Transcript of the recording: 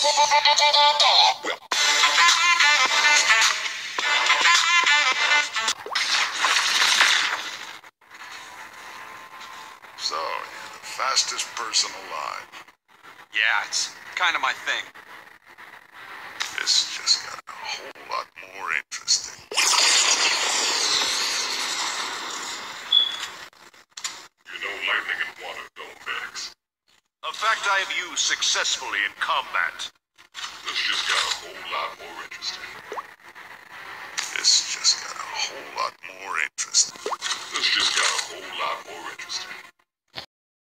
So, you're the fastest person alive. Yeah, it's kind of my thing. This just got a whole lot more interesting. You know lightning and water don't mix. A fact I have used successfully in combat. This just got a whole lot more interesting. This just got a whole lot more interesting. This just got